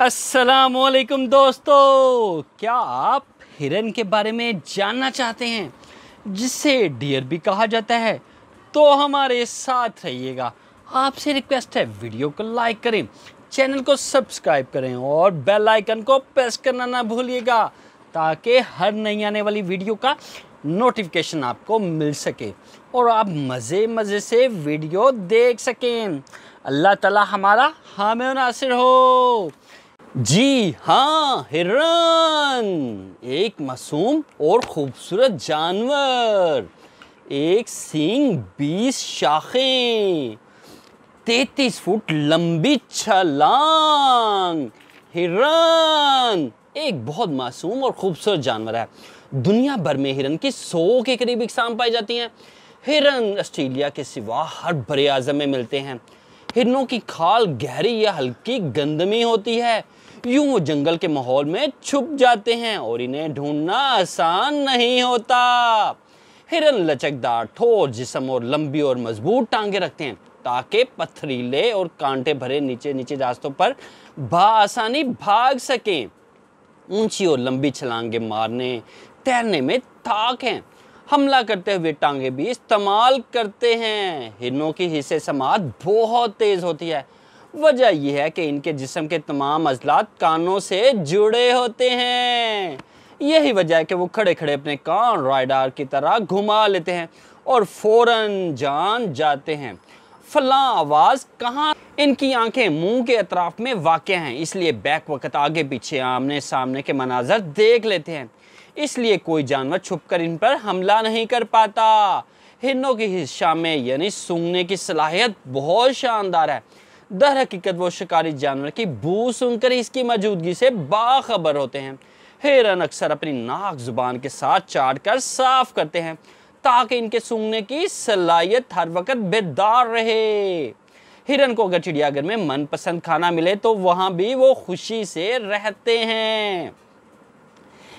असलकुम दोस्तों। क्या आप हिरन के बारे में जानना चाहते हैं? जिसे डियर भी कहा जाता है तो हमारे साथ रहिएगा। आपसे रिक्वेस्ट है, वीडियो को लाइक करें, चैनल को सब्सक्राइब करें और बेल आइकन को प्रेस करना ना भूलिएगा, ताकि हर नई आने वाली वीडियो का नोटिफिकेशन आपको मिल सके और आप मज़े मज़े से वीडियो देख सकें। अल्लाह ताला हमारा हामिल नासिर हो। जी हाँ हिरन एक मासूम और खूबसूरत जानवर। एक सींग बीस शाखें। तैतीस फुट लंबी छलांग। हिरन एक बहुत मासूम और खूबसूरत जानवर है। दुनिया भर में हिरन की सौ के करीब इकसाम पाई जाती हैं। हिरन ऑस्ट्रेलिया के सिवा हर बड़े आज़म में मिलते हैं। हिरनों की खाल गहरी या हल्की गंदमी होती है। यूँ वो जंगल के माहौल में छुप जाते हैं और इन्हें ढूंढना आसान नहीं होता। हिरन लचकदार, ठोर जिसम और लंबी और मज़बूत टांगे रखते हैं, ताकि पथरीले और कांटे भरे नीचे नीचे रास्तों पर आसानी भाग सकें। ऊँची और लंबी छलांगे मारने, तैरने में ताक हैं। हमला करते हुए टांगे भी इस्तेमाल करते हैं। हिरनों की हिस्से समात बहुत तेज होती है। वजह यह है कि इनके जिसम के तमाम अजलात कानों से जुड़े होते हैं। यही वजह है कि वो खड़े खड़े अपने कान राइडार की तरह घुमा लेते हैं और फ़ौरन जान जाते हैं। फला आवाज़ कहाँ? इनकी आँखें मुँह के अतराफ में वाक़ हैं, इसलिए बैक वक्त आगे पीछे आमने सामने के मनाजर देख लेते हैं। इसलिए कोई जानवर छुपकर इन पर हमला नहीं कर पाता। हिरनों की हिस्सा में, यानी सूंघने की सलाहियत बहुत शानदार है। दर हकीकत वो शिकारी जानवर की बू सुनकर इसकी मौजूदगी से बाखबर होते हैं। हिरन अक्सर अपनी नाक ज़ुबान के साथ चाट कर साफ़ करते हैं, ताकि इनके सूंघने की सलाहियत हर वक्त बेदार रहे। हिरन को अगर चिड़ियाघर में मनपसंद खाना मिले तो वहाँ भी वो खुशी से रहते हैं।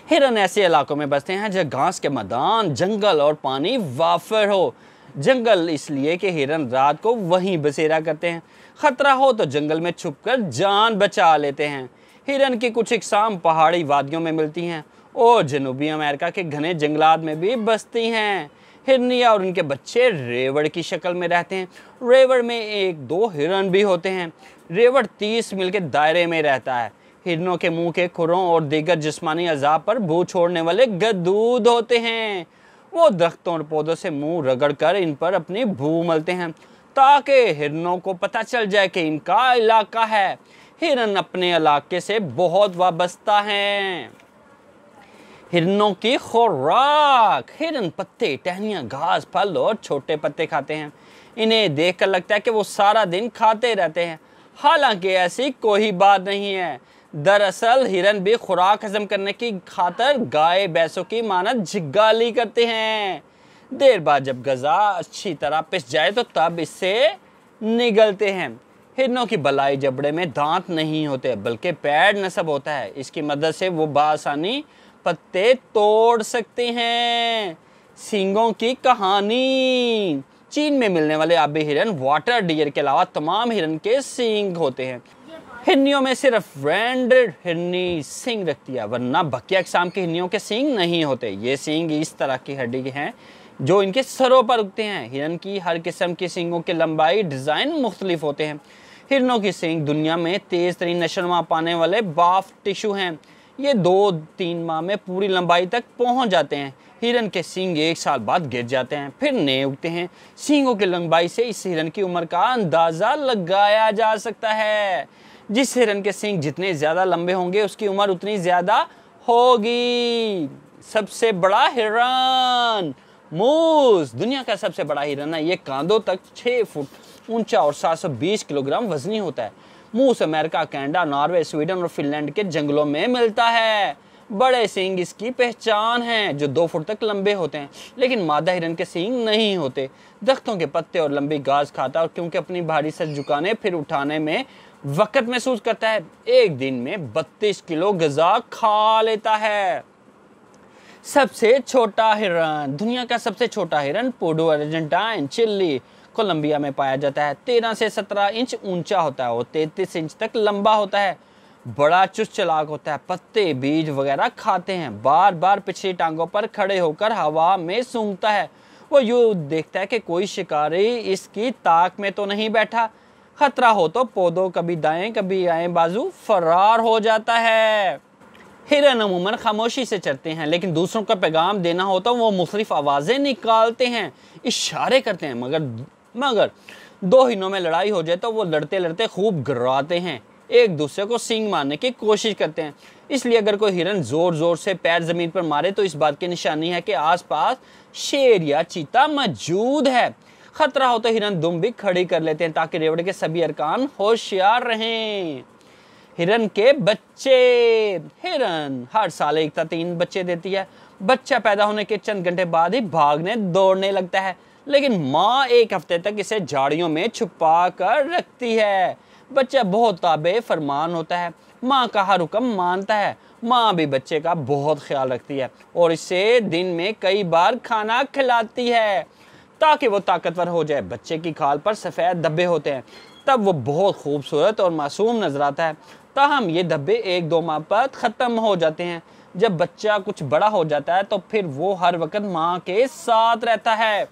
हिरन ऐसे इलाकों में बसते हैं जहाँ घास के मैदान, जंगल और पानी वाफर हो। जंगल इसलिए कि हिरन रात को वहीं बसेरा करते हैं। ख़तरा हो तो जंगल में छुपकर जान बचा लेते हैं। हिरन की कुछ इकसाम पहाड़ी वादियों में मिलती हैं और जनूबी अमेरिका के घने जंगलात में भी बसती हैं। हिरनिया और उनके बच्चे रेवड़ की शक्ल में रहते हैं। रेवड़ में एक दो हिरन भी होते हैं। रेवड़ तीस मील के दायरे में रहता है। हिरनों के मुँह के खुरों और दीगर जिस्मानी अजाब पर भू छोड़ने वाले गदूद होते हैं। वो दरख्तों और पौधों से मुँह रगड़ कर इन पर अपनी भू मलते हैं। ताकि हिरनों को पता चल जाए कि इनका इलाका है। हिरन अपने इलाके से बहुत वाबस्ता हैं। हिरनों की खुराक। हिरन पत्ते, टहनियाँ, घास, फल और छोटे पत्ते खाते हैं। इन्हें देखकर लगता है कि वो सारा दिन खाते रहते हैं। हालाँकि ऐसी कोई बात नहीं है। दरअसल हिरन भी खुराक हजम करने की खातर गाय, भैंसों की मानत झिग्गाली करते हैं। देर बाद जब गज़ा अच्छी तरह पिस जाए तो तब इससे निगलते हैं। हिरनों की बलाई जबड़े में दांत नहीं होते, बल्कि पैड नसब होता है। इसकी मदद से वो बासानी पत्ते तोड़ सकते हैं। सींगों की कहानी। चीन में मिलने वाले आबी हिरन वाटर डियर के अलावा तमाम हिरन के सींग होते हैं। हिरनियों में सिर्फ़ ब्रांडेड हिरनी सिंग रखती है, वरना बकिया अकसाम की हिरनियों के सींग नहीं होते। ये सींग इस तरह की हड्डी हैं जो इनके सरों पर उगते हैं। हिरन की हर किस्म के सींगों की लंबाई डिज़ाइन मुख्तलिफ़ होते हैं। हिरनों की सींग दुनिया में तेज़ तरीन नशरमा पाने वाले बाफ टिशू हैं। ये दो तीन माह में पूरी लंबाई तक पहुँच जाते हैं। हिरन के सींग एक साल बाद गिर जाते हैं, फिर नए उगते हैं। सींगों की लंबाई से इस हिरन की उम्र का अंदाज़ा लगाया जा सकता है। जिस हिरन के सींग जितने ज़्यादा लंबे होंगे, उसकी उम्र उतनी ज़्यादा होगी। सबसे बड़ा हिरन मूस दुनिया का सबसे बड़ा हिरन है। ये कांधों तक छः फुट ऊँचा और 720 किलोग्राम वजनी होता है। Moose America, Canada, Norway, Sweden और फिनलैंड के जंगलों में मिलता है। बड़े सींग इसकी पहचान है, जो दो फुट तक लंबे होते हैं, लेकिन मादा हिरन के सींग नहीं होते। दख्तों के पत्ते और लंबी घास खाता है और क्योंकि अपनी भारी सर झुकाने, फिर उठाने में वक़्त महसूस करता है, एक दिन में बत्तीस किलो गजा खा लेता है। सबसे छोटा हिरन। दुनिया का सबसे छोटा हिरन पोडो अर्जेंटाइन, चिल्ली, कोलंबिया में पाया जाता है। तेरह से सत्रह इंच ऊँचा होता है और तैतीस इंच तक लंबा होता है। बड़ा चुस्त चलाक होता है। पत्ते, बीज वगैरह खाते हैं। बार बार पिछली टांगों पर खड़े होकर हवा में सूंघता है। वो यूँ देखता है कि कोई शिकारी इसकी ताक में तो नहीं बैठा। खतरा हो तो पौधों कभी दाएँ, कभी आए बाजू फरार हो जाता है। हिरन अमूमन खामोशी से चलते हैं, लेकिन दूसरों का पैगाम देना होता वो मुख्तलिफ़ आवाज़ें निकालते हैं, इशारे करते हैं, मगर मगर दो हिनों में लड़ाई हो जाए तो वो लड़ते लड़ते खूब गिराते हैं, एक दूसरे को सींग मारने की कोशिश करते हैं। इसलिए अगर कोई हिरन ज़ोर ज़ोर से पैर ज़मीन पर मारे तो इस बात की निशानी है कि आसपास शेर या चीता मौजूद है। खतरा हो तो हिरन दुम भी खड़ी कर लेते हैं, ताकि रेवड़े के सभी अरकान होशियार रहें। हिरन के बच्चे। हिरन हर साल एक था तीन बच्चे देती है। बच्चा पैदा होने के चंद घंटे बाद ही भागने दौड़ने लगता है। लेकिन माँ एक हफ़्ते तक इसे झाड़ियों में छुपा कर रखती है। बच्चा बहुत ताबे फरमान होता है। माँ का हर हुक्म मानता है। माँ भी बच्चे का बहुत ख्याल रखती है और इसे दिन में कई बार खाना खिलाती है। ताकि वो ताकतवर हो जाए। बच्चे की खाल पर सफ़ेद धब्बे होते हैं। तब वो बहुत खूबसूरत और मासूम नज़र आता है। ताहम, ये धब्बे एक दो माह पर ख़त्म हो जाते हैं। जब बच्चा कुछ बड़ा हो जाता है तो फिर वो हर वक्त माँ के साथ रहता है।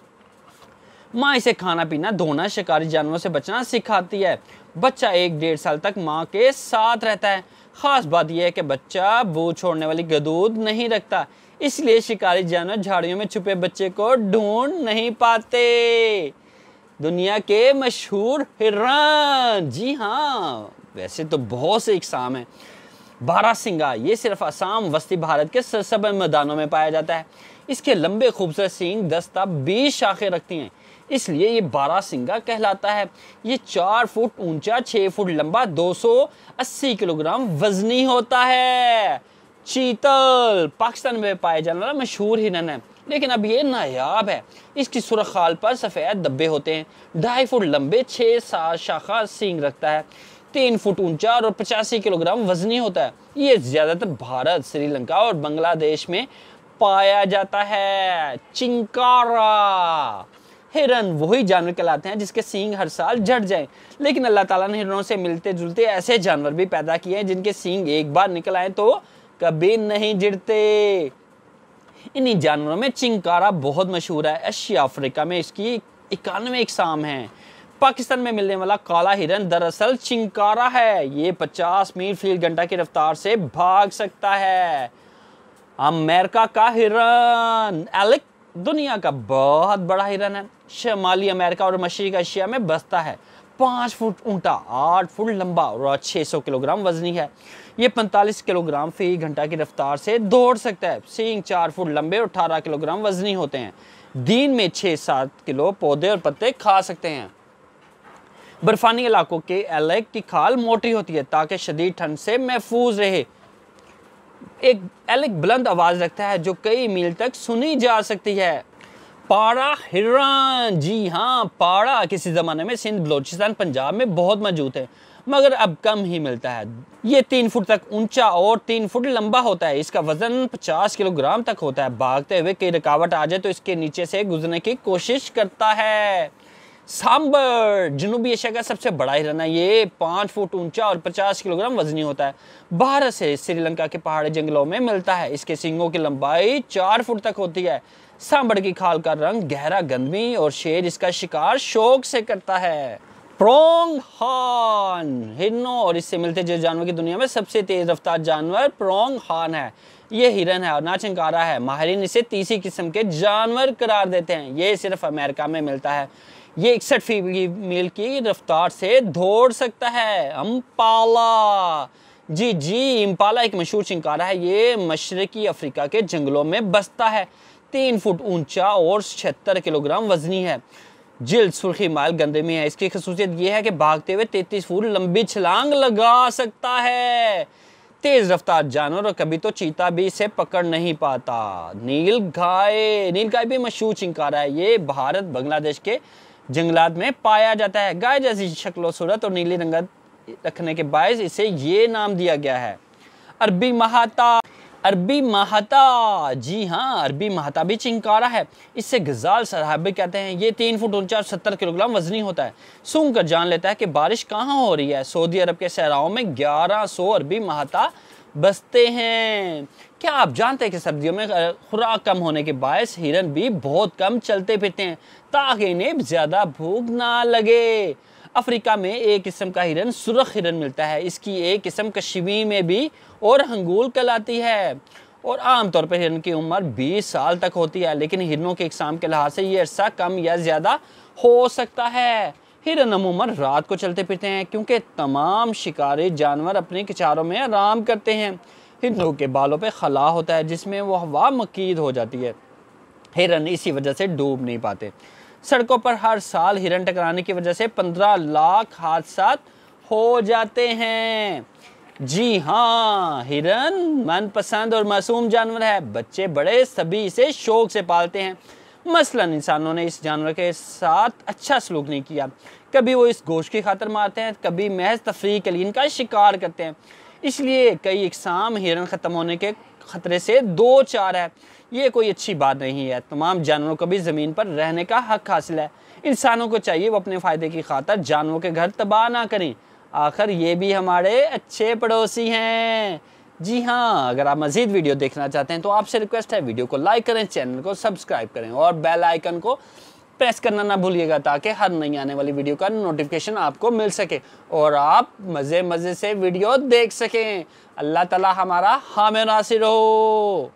माँ इसे खाना पीना, धोना, शिकारी जानवरों से बचना सिखाती है। बच्चा एक डेढ़ साल तक माँ के साथ रहता है। ख़ास बात यह है कि बच्चा बू छोड़ने वाली गदूद नहीं रखता, इसलिए शिकारी जानवर झाड़ियों में छुपे बच्चे को ढूंढ नहीं पाते। दुनिया के मशहूर हिरण। जी हाँ वैसे तो बहुत से इकसाम हैं। बारह सिंगा ये सिर्फ़ आसाम, वस्ती भारत के सरसब मैदानों में पाया जाता है। इसके लंबे खूबसूरत सींग दस बीस शाखें रखती हैं। इसलिए ये बारह सिंगा कहलाता है। ये चार फुट ऊँचा छः फुट लंबा 280 किलोग्राम वजनी होता है। चीतल, पाकिस्तान में पाए जाने वाला मशहूर हिरन है। लेकिन अब ये नायाब है। इसकी सुरख खाल पर सफ़ेद धब्बे होते हैं। ढाई फुट लंबे छः सात शाखा सींग रखता है। तीन फुट ऊँचा और पचासी किलोग्राम वजनी होता है। ये ज़्यादातर भारत, श्रीलंका और बांग्लादेश में पाया जाता है। चिंकारा। हिरन वही जानवर कहलाते हैं जिसके सींग हर साल झड़ जाए। लेकिन अल्लाह ताला ने हिरनों से मिलते जुलते ऐसे जानवर भी पैदा किए हैं जिनके सींग एक बार निकल आए तो कभी नहीं जिड़ते इन्हीं जानवरों में चिंकारा बहुत मशहूर है। एशिया, अफ्रीका में इसकी इक्यानवे इकसाम है। पाकिस्तान में मिलने वाला काला हिरन दरअसल चिंकारा है। ये 50 मील फ़ी घंटा की रफ्तार से भाग सकता है। अमेरिका का हिरन। एलिक दुनिया का बहुत बड़ा हिरन है। शमाली अमेरिका और मशरक एशिया में बसता है। पाँच फुट ऊंटा, आठ फुट लंबा और छः सौ किलोग्राम वजनी है। ये पैंतालीस किलोग्राम फ़ी घंटा की रफ्तार से दौड़ सकता है। सींग चार फुट लंबे और अठारह किलोग्राम वजनी होते हैं। दिन में छः सात किलो पौधे और पत्ते खा सकते हैं। बर्फानी इलाकों के एलेक की खाल मोटी होती है ताकि शदीद ठंड से महफूज रहे। एक एलेक बुलंद आवाज़ रखता है जो कई मील तक सुनी जा सकती है। पाड़ा हिरन। जी हाँ पाड़ा किसी ज़माने में सिंध, बलोचिस्तान, पंजाब में बहुत मौजूद है, मगर अब कम ही मिलता है। ये तीन फुट तक ऊँचा और तीन फुट लंबा होता है। इसका वज़न पचास किलोग्राम तक होता है। भागते हुए कई रुकावट आ जाए तो इसके नीचे से गुजरने की कोशिश करता है। सांबर, जनूबी एशिया का सबसे बड़ा हिरन है ये। पाँच फुट ऊँचा और पचास किलोग्राम वजनी होता है। भारत से श्रीलंका के पहाड़ी जंगलों में मिलता है। इसके सिंगों की लंबाई चार फुट तक होती है। सांबर की खाल का रंग गहरा, गंदमी और शेर इसका शिकार शौक से करता है। प्रोंग हान हिरनों और इससे मिलते जो जानवर की दुनिया में सबसे तेज रफ्तार जानवर प्रोंग हान है। ये हिरन है और नाचंकारा है। माहरीन इसे तीसरी किस्म के जानवर करार देते हैं। ये सिर्फ़ अमेरिका में मिलता है। ये इकसठ फ़ी मील की रफ्तार से दौड़ सकता है। अम्पाला। जी जी इम्पाला एक मशहूर चिंकारा है। ये मशरकी अफ्रीका के जंगलों में बसता है। तीन फुट ऊँचा और छिहत्तर किलोग्राम वजनी है। जिल्द सुर्खी माल गंदे में है। इसकी खसूसियत यह है कि भागते हुए तैतीस फुट लंबी छलांग लगा सकता है। तेज रफ्तार जानवर और कभी तो चीता भी इसे पकड़ नहीं पाता। नील गाय नील गाय भी मशहूर चिंकारा है। ये भारत, बांग्लादेश के जंगलात में पाया जाता है। गाय जैसी शक्लो सूरत और नीली रंगत रखने के बायस इसे ये नाम दिया गया है। अरबी महाता अरबी महाता। जी हाँ अरबी महाता भी चिंकारा है। इससे गजाल सराहबी कहते हैं, ये तीन फुट ऊँचा सत्तर किलोग्राम वजनी होता है। सूंघ कर जान लेता है कि बारिश कहाँ हो रही है। सऊदी अरब के सहराओं में ग्यारह सौ अरबी महाता बसते हैं। क्या आप जानते हैं कि सर्दियों में खुराक कम होने के बायस हिरन भी बहुत कम चलते फिरते हैं, ताकि इन्हें ज़्यादा भूख ना लगे? अफ्रीका में एक किस्म का हिरन, सुरख हिरन मिलता है। इसकी एक किस्म कश्मीर में भी और हंगूल कहलाती है। और आमतौर पर हिरन की उम्र 20 साल तक होती है, लेकिन हिरनों के इकसाम के लिहाज से ये अरसा कम या ज़्यादा हो सकता है। हिरन अमूमन रात को चलते फिरते हैं, क्योंकि तमाम शिकारी जानवर अपने किचारों में आराम करते हैं। हिरनों के बालों पर खला होता है, जिसमें वो हवा मकीद हो जाती है। हिरन इसी वजह से डूब नहीं पाते। सड़कों पर हर साल हिरन टकराने की वजह से पंद्रह लाख हादसा हो जाते हैं। जी हाँ हिरन मनपसंद और मासूम जानवर है। बच्चे बड़े सभी इसे शौक से पालते हैं। मसलन इंसानों ने इस जानवर के साथ अच्छा सलूक नहीं किया। कभी वो इस गोश्त की खातर मारते हैं, कभी महज तफरी के लिए इनका शिकार करते हैं। इसलिए कई इकसाम हिरन ख़त्म होने के ख़तरे से दो चार है। ये कोई अच्छी बात नहीं है। तमाम जानवरों को भी ज़मीन पर रहने का हक हासिल है। इंसानों को चाहिए वो अपने फ़ायदे की खातर जानवरों के घर तबाह ना करें। आखिर ये भी हमारे अच्छे पड़ोसी हैं। जी हाँ अगर आप मज़ीद वीडियो देखना चाहते हैं तो आपसे रिक्वेस्ट है, वीडियो को लाइक करें, चैनल को सब्सक्राइब करें और बेल आइकन को प्रेस करना ना भूलिएगा ताकि हर नई आने वाली वीडियो का नोटिफिकेशन आपको मिल सके और आप मज़े मज़े से वीडियो देख सकें। अल्लाह ताला हमारा हामिर नासिर हो।